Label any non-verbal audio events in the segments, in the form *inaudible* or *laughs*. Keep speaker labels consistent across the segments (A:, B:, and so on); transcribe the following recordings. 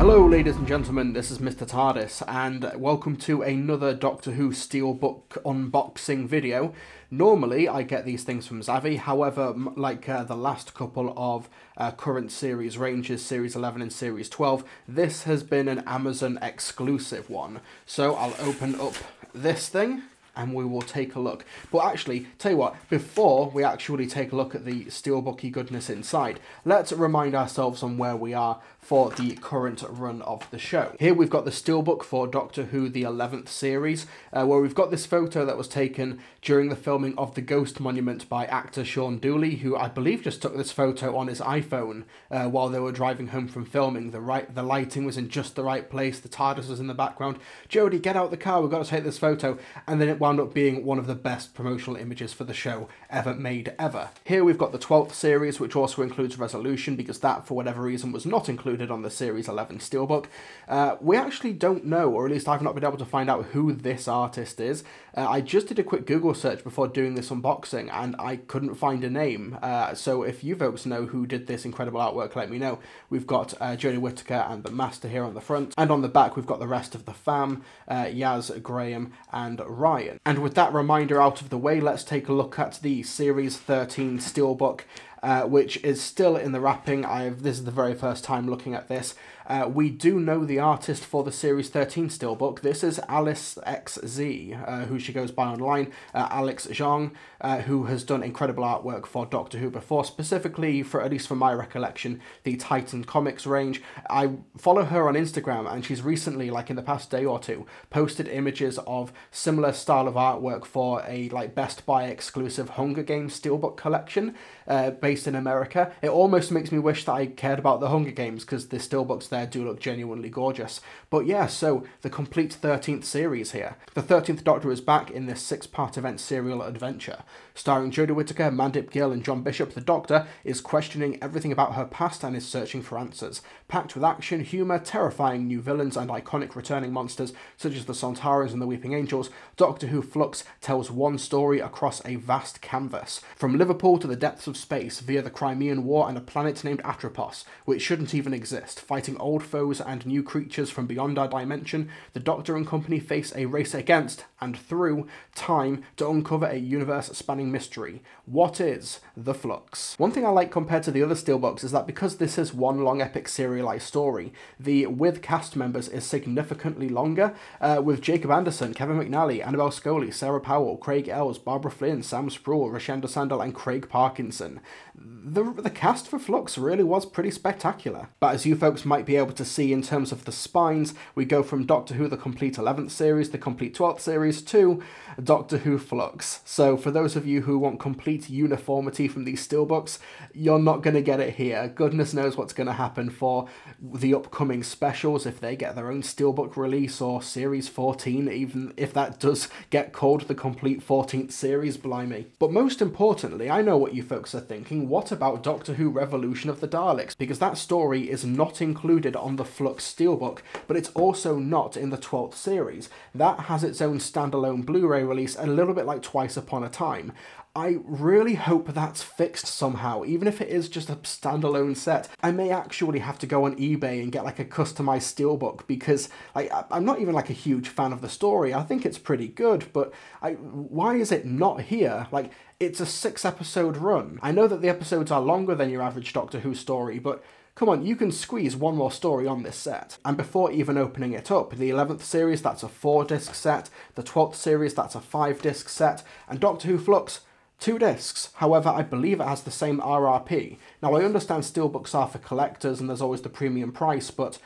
A: Hello, ladies and gentlemen, this is Mr. TARDIS, and welcome to another Doctor Who Steelbook unboxing video. Normally, I get these things from Zavvi, however, like uh, the last couple of uh, current series ranges, Series 11 and Series 12, this has been an Amazon exclusive one. So I'll open up this thing and we will take a look. But actually, tell you what, before we actually take a look at the steelbooky goodness inside, let's remind ourselves on where we are for the current run of the show. Here we've got the steelbook for Doctor Who the 11th series, uh, where we've got this photo that was taken during the filming of The Ghost Monument by actor Shaun Dooley, who I believe just took this photo on his iPhone uh, while they were driving home from filming. The right, the lighting was in just the right place, the TARDIS was in the background. Jodie, get out the car, we've got to take this photo. And then it wound up being one of the best promotional images for the show ever made ever. Here we've got the 12th series, which also includes Resolution, because that, for whatever reason, was not included on the Series 11 Steelbook. Uh, we actually don't know, or at least I've not been able to find out who this artist is. Uh, I just did a quick Google search before doing this unboxing and I couldn't find a name. Uh, so if you folks know who did this incredible artwork, let me know. We've got uh, Jodie Whittaker and the Master here on the front. And on the back, we've got the rest of the fam, uh, Yaz, Graham, and Ryan. And with that reminder out of the way, let's take a look at the Series 13 Steelbook uh, which is still in the wrapping. I've this is the very first time looking at this. Uh, we do know the artist for the Series 13 steelbook. This is Alice XZ, uh, who she goes by online, uh, Alice X Zhang, uh, who has done incredible artwork for Doctor Who before, specifically, for at least from my recollection, the Titan Comics range. I follow her on Instagram, and she's recently, like in the past day or two, posted images of similar style of artwork for a like Best Buy exclusive Hunger Games steelbook collection uh, based in America. It almost makes me wish that I cared about the Hunger Games because the steelbooks there do look genuinely gorgeous. But yeah, so the complete 13th series here. The 13th Doctor is back in this six-part event serial adventure. Starring Jodie Whittaker, Mandip Gill and John Bishop, the Doctor is questioning everything about her past and is searching for answers. Packed with action, humour, terrifying new villains and iconic returning monsters such as the Sontarans and the Weeping Angels, Doctor Who Flux tells one story across a vast canvas. From Liverpool to the depths of space via the Crimean War and a planet named Atropos, which shouldn't even exist, fighting old foes and new creatures from beyond our dimension, the Doctor and company face a race against and through time to uncover a universe spanning mystery. What is the Flux? One thing I like compared to the other Steelbooks is that because this is one long epic serialized story, the with cast members is significantly longer, uh, with Jacob Anderson, Kevin McNally, Annabel Scholey, Sara Powell, Craig Els, Barbara Flynn, Sam Spruell, Rochenda Sandall, and Craig Parkinson. The, the cast for Flux really was pretty spectacular. But as you folks might be able to see in terms of the spines, we go from Doctor Who the complete 11th series, the complete 12th series, to Doctor Who Flux. So for those of you who want complete uniformity from these steelbooks, you're not going to get it here. Goodness knows what's going to happen for the upcoming specials if they get their own steelbook release or series 14, even if that does get called the complete 14th series, blimey. But most importantly, I know what you folks are thinking. What about Doctor Who Revolution of the Daleks? Because that story is not included on the Flux steelbook, but it's also not in the 12th series. That has its own standalone Blu-ray release a little bit like Twice Upon a Time. I really hope that's fixed somehow, even if it is just a standalone set. I may actually have to go on eBay and get like a customized steelbook because like, I'm not even like a huge fan of the story. I think it's pretty good, but I, why is it not here? Like, it's a six episode run. I know that the episodes are longer than your average Doctor Who story, but Come on, you can squeeze one more story on this set. And before even opening it up, the 11th series, that's a 4 disc set, the 12th series, that's a 5 disc set, and Doctor Who Flux, two discs. However, I believe it has the same RRP. Now, I understand steelbooks are for collectors and there's always the premium price, but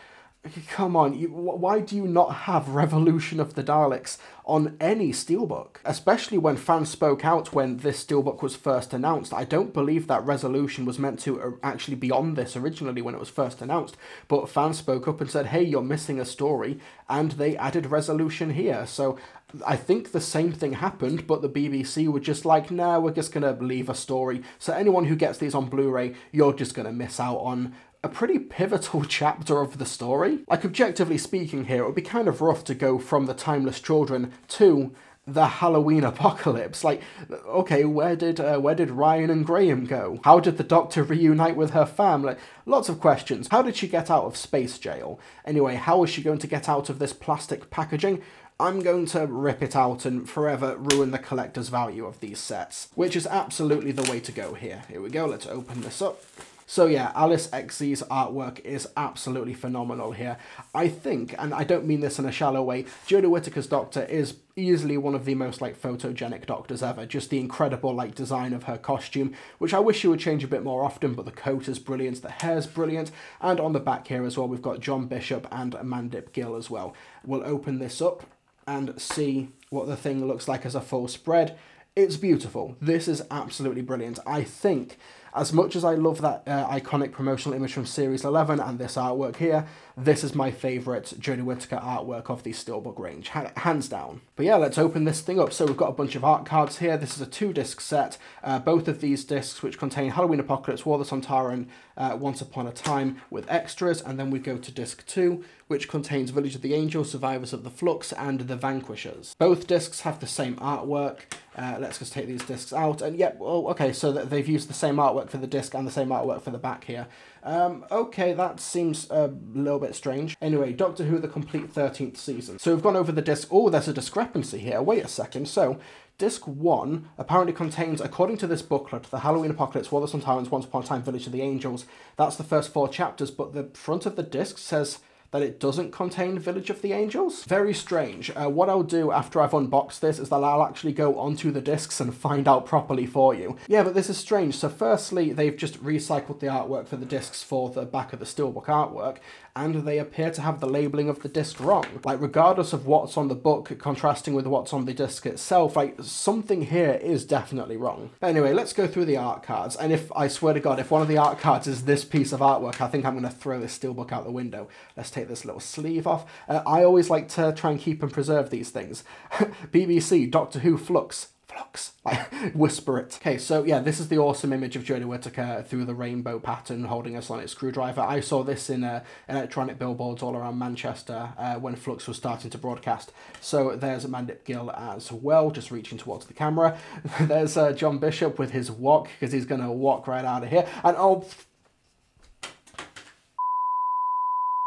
A: come on, you, why do you not have Revolution of the Daleks on any steelbook? Especially when fans spoke out when this steelbook was first announced. I don't believe that Resolution was meant to uh, actually be on this originally when it was first announced, but fans spoke up and said, hey, you're missing a story, and they added Resolution here. So I think the same thing happened, but the BBC were just like, nah, we're just going to leave a story. So anyone who gets these on Blu-ray, you're just going to miss out on a pretty pivotal *laughs* chapter of the story. Like, objectively speaking here, it would be kind of rough to go from the Timeless Children to the Halloween *laughs* apocalypse. Like, okay, where did uh, where did Ryan and Graham go? How did the Doctor reunite with her family? Lots of questions. How did she get out of space jail? Anyway, how is she going to get out of this plastic packaging? I'm going to rip it out and forever ruin the collector's value of these sets, which is absolutely the way to go here. Here we go, let's open this up. So yeah, Alice XZ's artwork is absolutely phenomenal here. I think, and I don't mean this in a shallow way, Jodie Whittaker's Doctor is easily one of the most like photogenic Doctors ever. Just the incredible like design of her costume, which I wish she would change a bit more often, but the coat is brilliant, the hair's brilliant, and on the back here as well, we've got John Bishop and Mandip Gill as well. We'll open this up and see what the thing looks like as a full spread. It's beautiful. This is absolutely brilliant. I think as much as I love that uh, iconic promotional image from Series 11 and this artwork here, this is my favourite Jodie Whittaker artwork of the Steelbook range, hands down. But yeah, let's open this thing up. So we've got a bunch of art cards here. This is a two disc set. Uh, both of these discs, which contain Halloween Apocalypse, War of the Sontaran, uh, Once Upon a Time with extras. And then we go to disc two, which contains Village of the Angels, Survivors of the Flux, and The Vanquishers. Both discs have the same artwork. Uh, let's just take these discs out. And yep, well, okay, so they've used the same artwork for the disc and the same artwork for the back here. Um, okay, that seems a little bit strange. Anyway, Doctor Who, the complete 13th season. So we've gone over the disc. Oh, there's a discrepancy here. Wait a second. So, Disc 1 apparently contains, according to this booklet, the Halloween Apocalypse, War of the Sontarans, Once Upon a Time, Village of the Angels. That's the first four chapters, but the front of the disc says that it doesn't contain Village of the Angels. Very strange. Uh, what I'll do after I've unboxed this is that I'll actually go onto the discs and find out properly for you. Yeah, but this is strange. So firstly, they've just recycled the artwork for the discs for the back of the steelbook artwork, and they appear to have the labeling of the disc wrong. Like, regardless of what's on the book contrasting with what's on the disc itself, like, something here is definitely wrong. Anyway, let's go through the art cards, and if, I swear to God, if one of the art cards is this piece of artwork, I think I'm going to throw this steelbook out the window. Let's take this little sleeve off. Uh, I always like to try and keep and preserve these things. *laughs* BBC, Doctor Who Flux, flux, like *laughs* whisper it. Okay, so yeah, this is the awesome image of Jodie Whittaker through the rainbow pattern holding a sonic screwdriver. I saw this in uh, electronic billboards all around Manchester uh, when Flux was starting to broadcast. So there's Mandip Gill as well, just reaching towards the camera. *laughs* there's uh, John Bishop with his walk, because he's going to walk right out of here. And oh,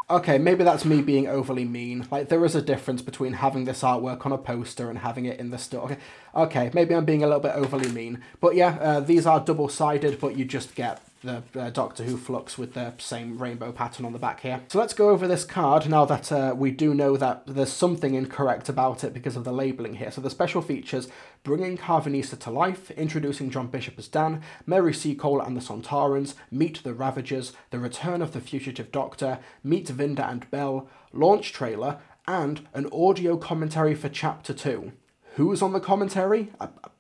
A: okay, maybe that's me being overly mean. Like, there is a difference between having this artwork on a poster and having it in the store. Okay, okay maybe I'm being a little bit overly mean. But yeah, uh, these are double-sided, but you just get the uh, Doctor Who Flux with the same rainbow pattern on the back here. So let's go over this card now that uh, we do know that there's something incorrect about it because of the labelling here. So the special features, bringing Karvanista to life, introducing John Bishop as Dan, Mary Seacole and the Sontarans, meet the Ravagers, the return of the fugitive Doctor, meet Vinder and Bel, launch trailer, and an audio commentary for Chapter 2. Who's on the commentary?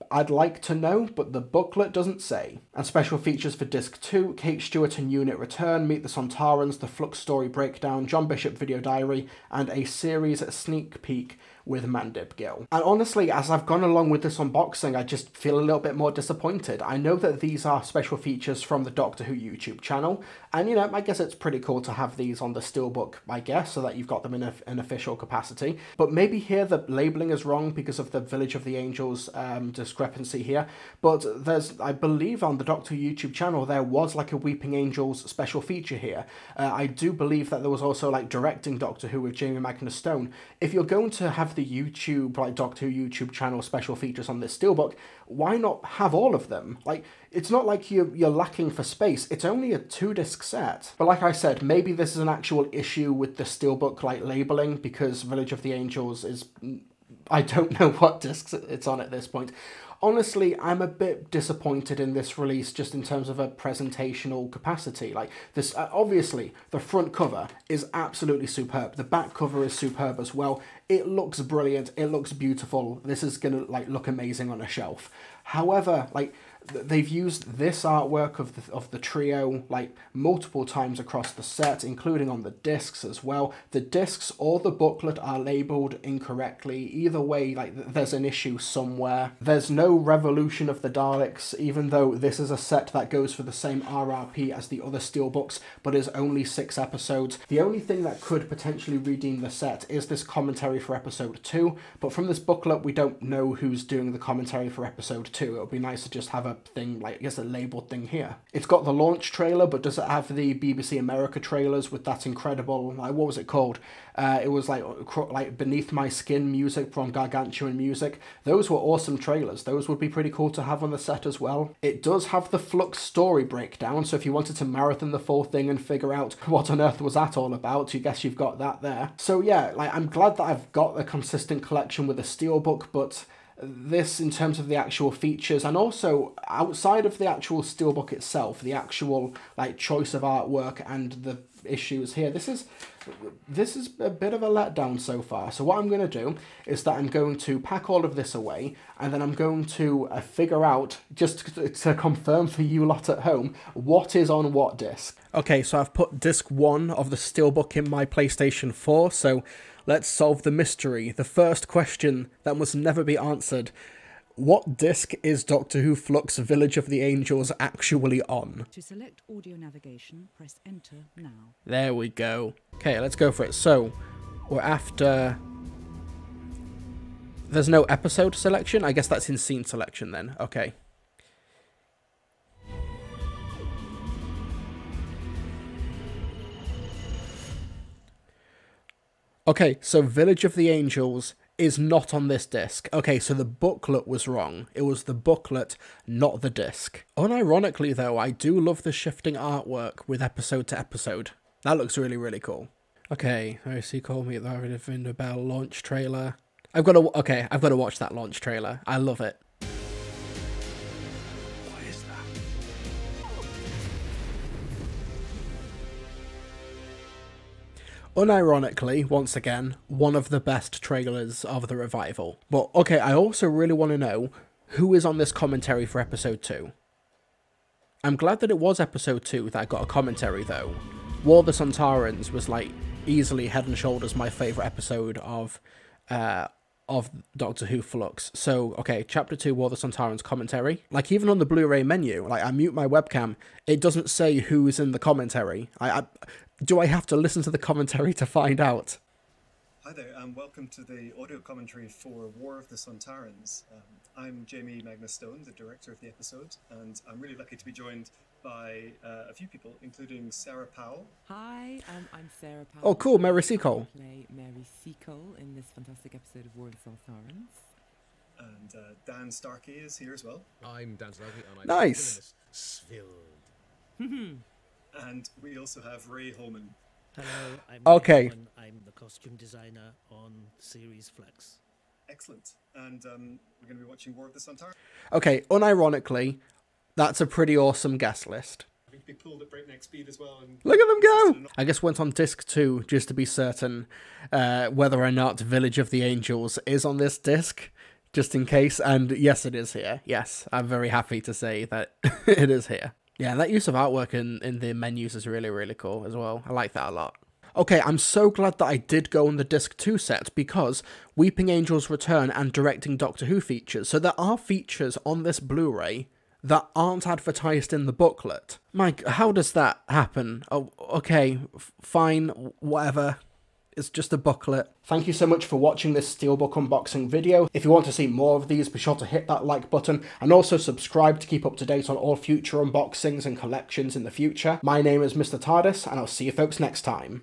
A: I'd like to know, but the booklet doesn't say. And special features for Disc 2, Kate Stewart and Unit Return, Meet the Sontarans, the Flux Story Breakdown, John Bishop Video Diary, and a series sneak peek with Mandip Gill. And honestly, as I've gone along with this unboxing, I just feel a little bit more disappointed. I know that these are special features from the Doctor Who YouTube channel, and you know, I guess it's pretty cool to have these on the Steelbook, I guess, so that you've got them in a, an official capacity. But maybe here the labeling is wrong because of the Village of the Angels um, discrepancy here. But there's, I believe on the Doctor Who YouTube channel, there was like a Weeping Angels special feature here. Uh, I do believe that there was also like directing Doctor Who with Jamie Magnus Stone. If you're going to have the YouTube, like Doctor Who YouTube channel special features on this steelbook, why not have all of them? Like, it's not like you're, you're lacking for space, it's only a two disc set. But like I said, maybe this is an actual issue with the steelbook like labeling because Village of the Angels is I don't know what discs it's on at this point. Honestly, I'm a bit disappointed in this release just in terms of a presentational capacity. Like this, uh, obviously, the front cover is absolutely superb. The back cover is superb as well. It looks brilliant. It looks beautiful. This is gonna like look amazing on a shelf. However, like they've used this artwork of the, of the trio like multiple times across the set, including on the discs as well. The discs or the booklet are labeled incorrectly. Either way, like there's an issue somewhere. There's no Revolution of the Daleks, even though this is a set that goes for the same RRP as the other Steel steelbooks, but is only six episodes. The only thing that could potentially redeem the set is this commentary for episode two, but from this booklet, we don't know who's doing the commentary for episode two. It would be nice to just have a thing, like, I guess a labeled thing here. It's got the launch trailer, but does it have the BBC America trailers with that incredible, like, what was it called? Uh, it was like like Beneath My Skin music from Gargantuan Music. Those were awesome trailers. Those would be pretty cool to have on the set as well. It does have the Flux story breakdown, so if you wanted to marathon the full thing and figure out *laughs* what on earth was that all about, you guess you've got that there. So yeah, like I'm glad that I've got a consistent collection with a steelbook, but this in terms of the actual features and also outside of the actual steelbook itself the actual like choice of artwork and the issues here this is this is a bit of a letdown so far. So what i'm going to do is that i'm going to pack all of this away and then i'm going to uh, figure out just to, to confirm for you lot at home what is on what disc. Okay so i've put disc one of the steelbook in my playstation 4 so Let's solve the mystery. The first question that must never be answered. What disc is Doctor Who Flux Village of the Angels actually on?
B: To select audio navigation, press enter now.
A: There we go. Okay, let's go for it. So, we're after... There's no episode selection? I guess that's in scene selection then. Okay. Okay, so Village of the Angels is not on this disc. Okay, so the booklet was wrong. It was the booklet, not the disc. Unironically, though, I do love the shifting artwork with episode to episode. That looks really, really cool. Okay, I see Call Me at the Ravenna Bell launch trailer. I've got to, okay, I've got to watch that launch trailer. I love it. Unironically, once again, one of the best trailers of the revival. But okay, I also really want to know who is on this commentary for episode 2. I'm glad that it was episode 2 that I got a commentary though. War of the Sontarans was like easily head and shoulders my favourite episode of uh, of Doctor Who Flux. So, okay, chapter 2, War of the Sontarans commentary. Like, even on the Blu ray menu, like, I mute my webcam, it doesn't say who's in the commentary. I, I, do I have to listen to the commentary to find out?
C: Hi there, and welcome to the audio commentary for War of the Sontarans. Um, I'm Jamie Magnus Stone, the director of the episode, and I'm really lucky to be joined by uh, a few people, including Sara Powell.
B: Hi, um, I'm Sara Powell.
A: Oh, cool, Mary Seacole.
B: play Mary Seacole in this fantastic episode of War of the Sontarans.
C: And uh, Dan Starkey is here as well.
D: I'm Dan Starkey, and I'm
A: nice.
D: Svild. *laughs*
C: And we also have Ray Holman.
E: Hello, I'm
A: okay.
E: Holman. I'm the costume designer on series Flux.
C: Excellent. And um, we're going to be watching War of the Sontarans.
A: Okay, unironically, that's a pretty awesome guest list.
C: We be pulled at breakneck speed as well. And
A: Look at them go! I just went on disc two just to be certain uh, whether or not Village of the Angels is on this disc, just in case. And yes, it is here. Yes, I'm very happy to say that *laughs* it is here. Yeah, that use of artwork in, in the menus is really, really cool as well. I like that a lot. Okay, I'm so glad that I did go on the disc 2 set because Weeping Angels Return and Directing Doctor Who features. So there are features on this Blu ray that aren't advertised in the booklet. Mike, how does that happen? Oh, okay, fine, whatever. It's just a booklet. Thank you so much for watching this Steelbook unboxing video. If you want to see more of these, be sure to hit that like button and also subscribe to keep up to date on all future unboxings and collections in the future. My name is Mr. TARDIS, and I'll see you folks next time.